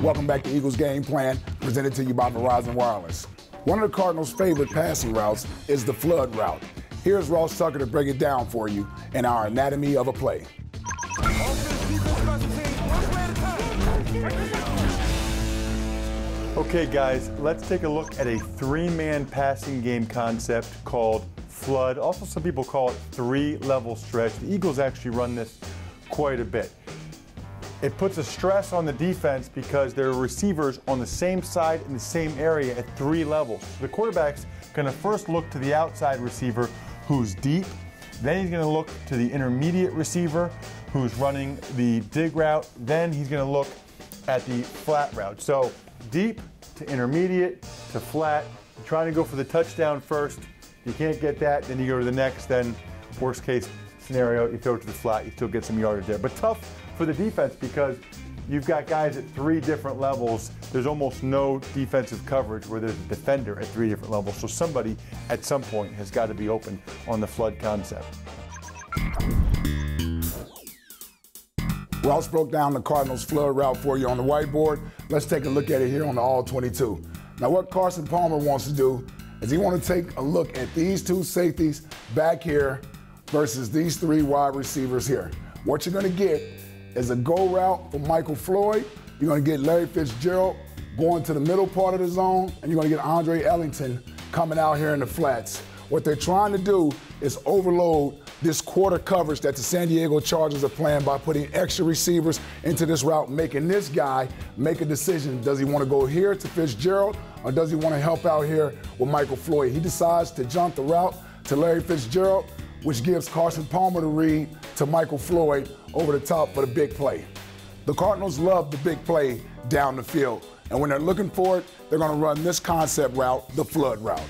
Welcome back to Eagles Game Plan, presented to you by Verizon Wireless. One of the Cardinals' favorite passing routes is the flood route. Here's Ross Tucker to break it down for you in our anatomy of a play. Okay, guys, let's take a look at a three-man passing game concept called flood. Also, some people call it three-level stretch. The Eagles actually run this quite a bit. It puts a stress on the defense because there are receivers on the same side in the same area at three levels. The quarterback's going to first look to the outside receiver who's deep. Then he's going to look to the intermediate receiver who's running the dig route. Then he's going to look at the flat route. So deep to intermediate to flat. You're trying to go for the touchdown first. You can't get that, then you go to the next. Then worst case scenario, you throw it to the flat, you still get some yardage there. But tough for the defense because you've got guys at three different levels. There's almost no defensive coverage where there's a defender at three different levels. So somebody at some point has got to be open on the flood concept. Ross broke down the Cardinals' flood route for you on the whiteboard. Let's take a look at it here on the All 22. Now, what Carson Palmer wants to do is he want to take a look at these two safeties back here versus these three wide receivers here. What you're going to get is a go route from Michael Floyd. You're going to get Larry Fitzgerald going to the middle part of the zone, and you're going to get Andre Ellington coming out here in the flats. What they're trying to do is overload this quarter coverage that the San Diego Chargers are playing by putting extra receivers into this route, making this guy make a decision. Does he want to go here to Fitzgerald or does he want to help out here with Michael Floyd? He decides to jump the route to Larry Fitzgerald, which gives Carson Palmer the read to Michael Floyd over the top for the big play. The Cardinals love the big play down the field. And when they're looking for it, they're going to run this concept route, the flood route.